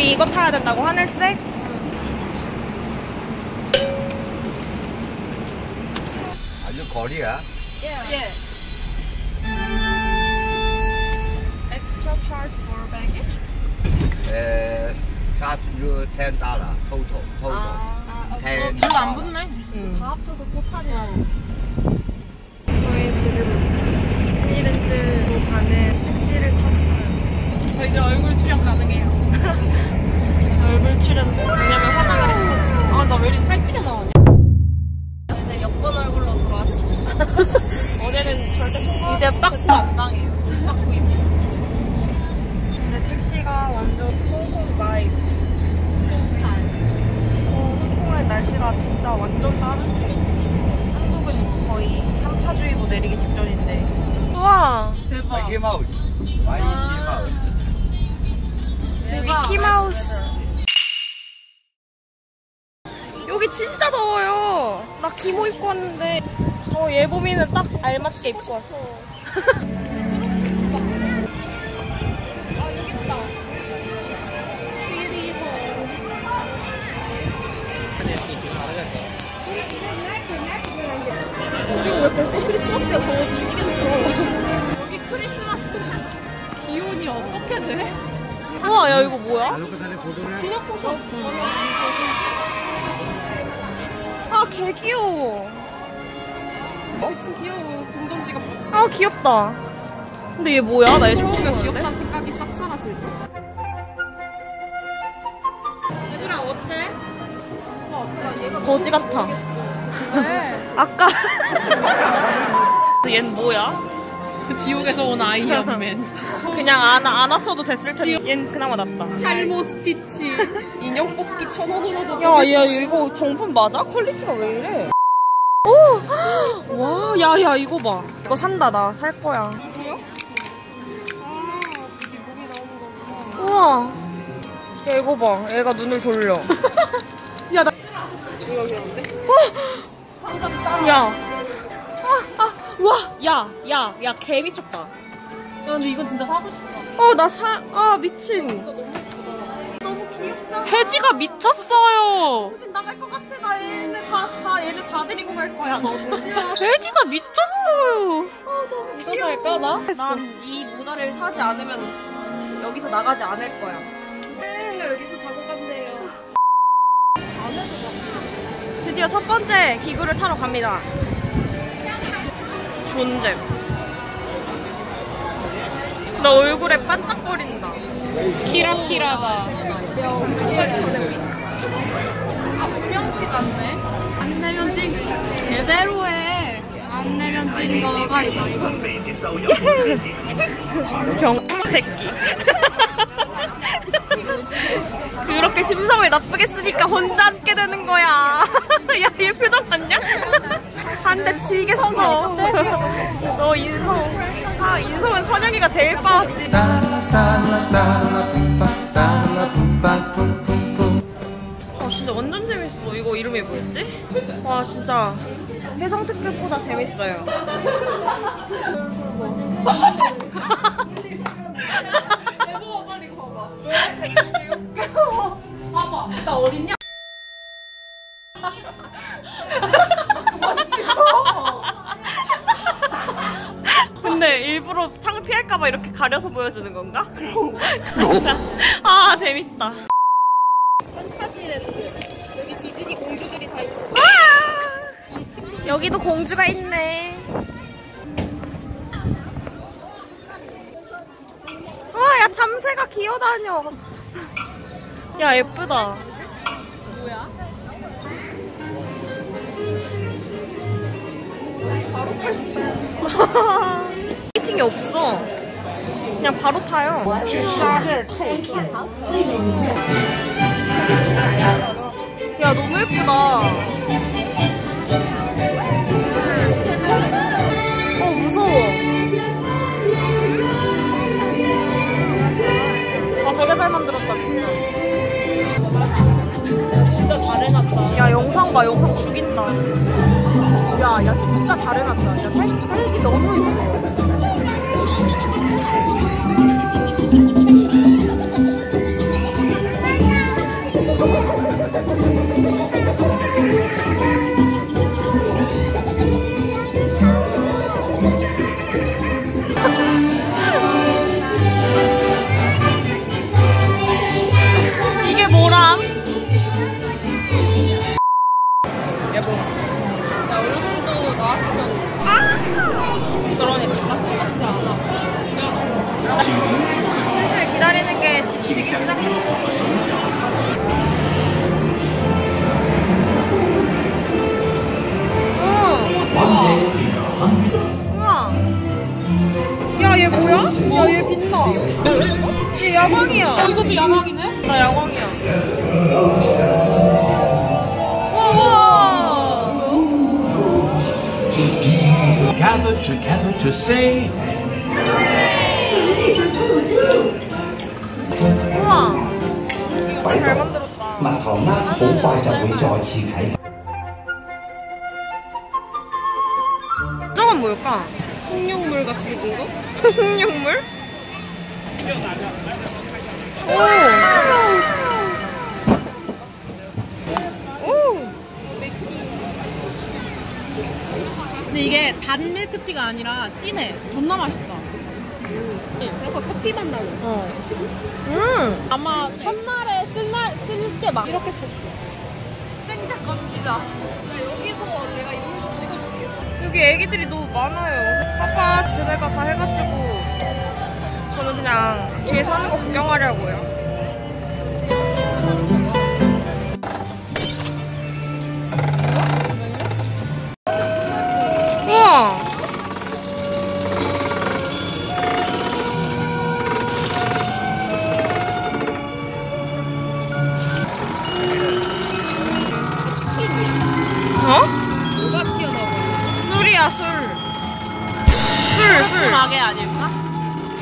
우리 이거 타야 된다고 하늘색? 아주 거리야. 예. Extra charge for baggage? 에, charge you ten dollar total, total. ten 별로 안. 붙네. 음. 다 합쳐서 토탈이야. 완전 따뜻해. 한국은 거의 한파주의보 내리기 직전인데. 우와! 대박. 마이키 마우스. 마이키 마우스. 미키 마우스. 여기 진짜 더워요. 나 기모 입고 왔는데. 어, 예보미는 딱 알맞게 입고 왔어. 벌써 크리스마스야 더워 뒤지겠어. 여기 크리스마스 기온이 어떻게 돼? 우와, 야, 이거 뭐야? 기념품 샵. 아, 개 귀여워. 미친 귀여워. 동전 지갑 같이. 아, 귀엽다. 근데 얘 뭐야? 나얘 처음 보면? 귀엽다는 생각이 싹 사라질 거야. 얘들아 어때? 우와, 나 얘가 거지 같아. 네. 아까. 얘는 뭐야? 그 지옥에서 온 아이언맨. 그냥 안, 안 왔어도 됐을 텐데. 얘는 그나마 낫다. 탈모 스티치 인형 뽑기 천 원으로도 야, 야, 이거 정품 맞아? 퀄리티가 왜 이래? 오! 와, 야, 야, 이거 봐. 이거 산다, 나 살 거야. 뭐야? 아, 이게 몸이 나오는 거구나. 우와. 야, 이거 봐. 얘가 눈을 돌려. 야, 나. 이거 귀여운데? 야. 아, 아, 와. 야, 야, 야, 개 미쳤다. 야, 근데 이건 진짜 사고 싶다. 어, 나 사, 아, 미친. 진짜 너무. 너무 귀엽다. 해지가 미쳤어요. 정신 나갈 것 같아. 나 얘네 다, 다, 얘네 다 데리고 갈 거야, 너무. 해지가 미쳤어요. 이거 살까 나? 난이 모자를 사지 않으면 여기서 나가지 않을 거야. 해지가 여기서 드디어 첫 번째 기구를 타러 갑니다. 존잼. 나 얼굴에 반짝거린다. 키라키라다. 야, 엄청 빨리 우리. 아, 분명씩 갔네. 안 내면 찐, 제대로 해. 안 내면 찐 거가 이거. 병 새끼. 그렇게 심성을 나쁘게 쓰니까 혼자 앉게 되는 거야. 야, 얘 표정 봤냐? 한 대 치겠어. 너 인성. 아, 인성은 선영이가 제일 빠지. 아 진짜 완전 재밌어. 이거 이름이 뭐였지? 와 진짜 해성 특급보다 재밌어요. 어딨냐? 그만 찍어. 근데 일부러 창피할까봐 이렇게 가려서 보여주는 건가? 진짜 아 재밌다. 판타지 랜드. 여기 디즈니 공주들이 다 있고. 와! 여기도 공주가 있네. 와, 야 참새가 기어다녀. 야 예쁘다. 뭐야? 바로 탈 수 있어. 미팅이 없어. 그냥 바로 타요. 야 너무 예쁘다. 봐 영상 죽인다. 야, 야, 진짜 잘 해놨다. 야, 색, 색이 너무 이뻐. 나 어느 정도 나왔으면 그러니까 맛있 같지 않아. 슬슬 기다리는 게 지치기 시작했어. 야얘 뭐야? 야얘 빛나. 얘 야광이야. 어, 이것도 야광이네? 나 야광이야. to say. 우와. 잘 만들었다. 저건 뭘까? 숭늉물 같이 생긴 숭늉물? 오! 근데 이게 단 밀크티가 아니라 진해. 존나 맛있다. 약간 커피 맛 나는. 어. 음. 아마 첫날에 쓸날 쓸때 막 이렇게 썼어. 생작 건지다. 여기서 내가 이동식 찍어줄게. 여기 애기들이 너무 많아요. 파파 제대가 다 해가지고 저는 그냥 뒤에 서는 거 구경하려고요. 술이야 술. 술 술. 마개 아닐까?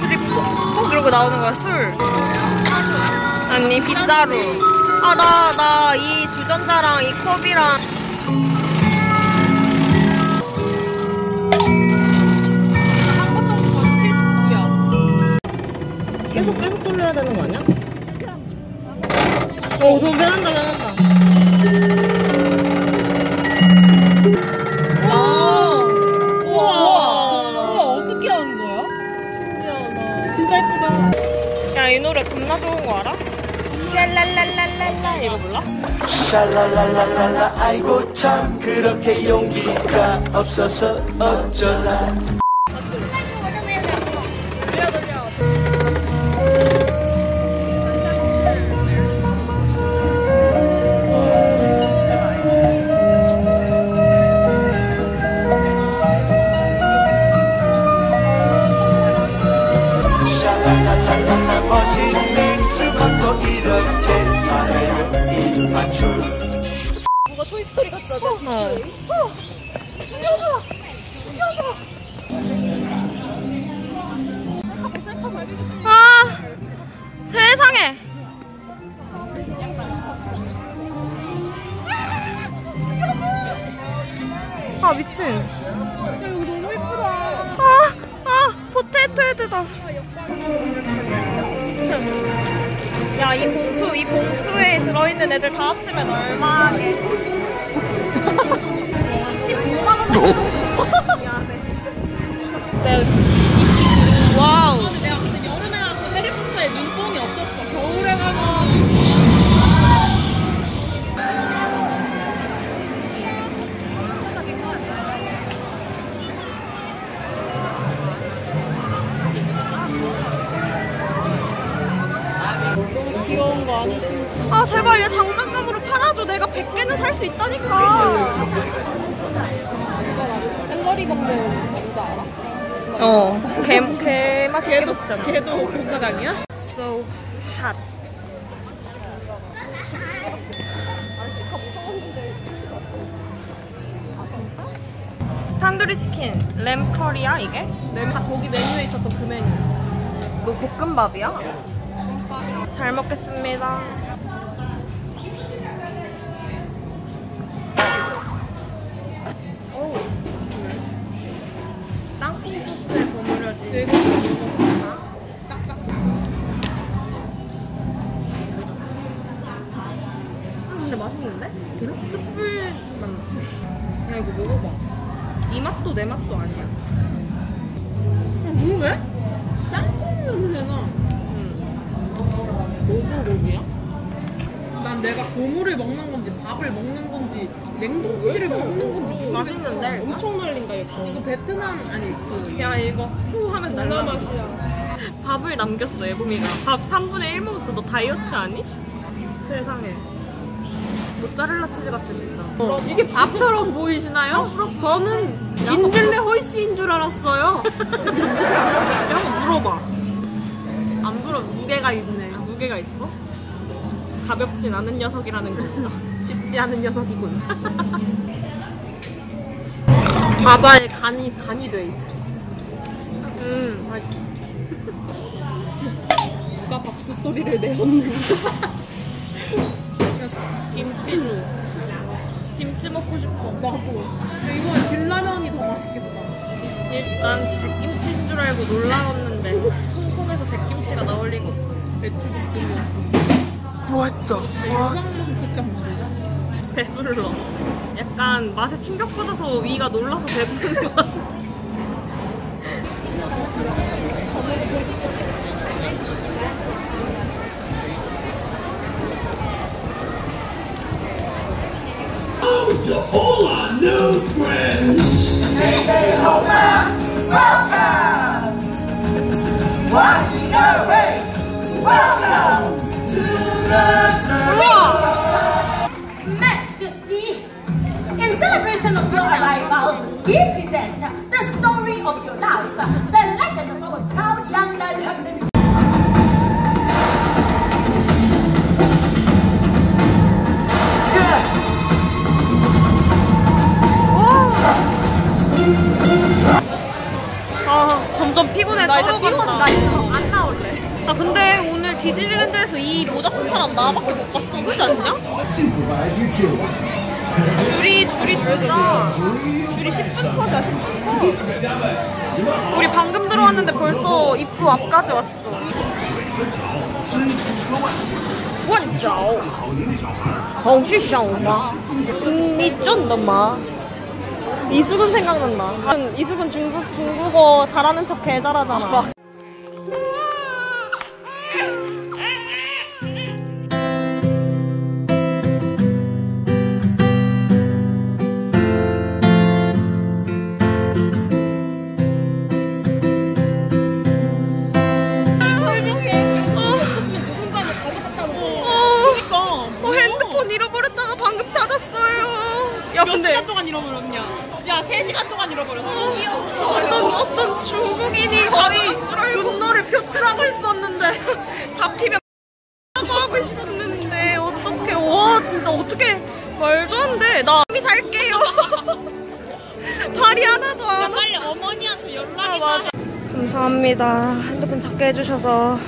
술이 폭폭 이러고 나오는 거야 술. 아니 빗자루. 아 나 나 이 주전자랑 이 컵이랑 한 것도 없고 79야. 계속 계속 돌려야 되는 거 아니야? 어, 저 변한다 변한다. 샬랄랄랄랄라 이거 몰라? 샬랄랄랄랄라 아이고 참 그렇게 용기가 없어서 어쩌라 세상에. 아 미친. 너무 예쁘다. 아, 아, 포테토 헤드다. 야, 이 봉투, 이 봉투에 들어있는 애들 다 합치면 얼마게? 15만원 미안해. 100개는 살수 있다니까. 샐러리 먹는 남자 알아? 어, 개, 개 맛있게 먹잖아. 걔도 공사장이야? So hot. 탄두리 치킨, 램 커리야 이게? 램다 저기 메뉴에 있었던 그 메뉴. 너 볶음밥이야? 잘 먹겠습니다. 오브로비야? 난 내가 고무를 먹는 건지 밥을 먹는 건지 냉동치즈를 먹는 건지 모르겠어. 맛있는데? 엄청 날린다 이거. 이거 베트남 아니 그 야 이거 후 하면 날라. 맛이야. 밥을 남겼어 예봄이가 밥 3분의 1 먹었어 너 다이어트 아니? 세상에 모짜렐라 치즈 같아 진짜 어, 이게 밥처럼 보이시나요? 저는 민들레 홀씨인 줄 알았어요. 야, 한번 물어봐 안 불어 무게가 있네. 무게가 있어? 가볍진 않은 녀석이라는 거구나 쉽지 않은 녀석이군. 과자에 간이 간이 돼 있어. 음 아, 누가 박수 소리를 내었는가? 김치 김치 먹고 싶어 나도. 근데 이거 진라면이 더 맛있겠다. 일단 백김치인 줄 알고 놀라웠는데 홍콩에서 백김치가 나올 리가 없지 배추볶음이었어. 맛있다 영상으로 직접 만들자. 배불러 약간 맛에 충격받아서 위가 놀라서 배부른 거 같아 Hola, new friends. 아 점점 피곤해 나 이제 떨어간다. 피곤해. 나 이제 안 나올래. 아 근데 오늘 디즈니랜드에서 이 모자 쓴 사람 나밖에 못 봤어 그렇지 않냐? 줄이 줄이 진짜 줄이 10분 컷이야 10분 컷 우리 방금 들어왔는데 벌써 입구 앞까지 왔어 원자오 红去小吗? 음, 미쩐다 이수근 생각난다. 이수근 중국, 중국어 잘하는 척 개 잘하잖아. 야, 몇 근데 시간 동안 잃어버렸냐? 야, 3시간 동안 잃어버렸어. 어떤, 어떤 중국인이 거의 분노를 표출하고 있었는데 잡히면 하고 하고 있었는데 어떻게 와 진짜 어떻게 말도 안 돼. 나 이미 살게요. 발이 하나도 안 와. 빨리 어머니한테 연락이 아, 맞아. 감사합니다. 핸드폰 작게 해주셔서.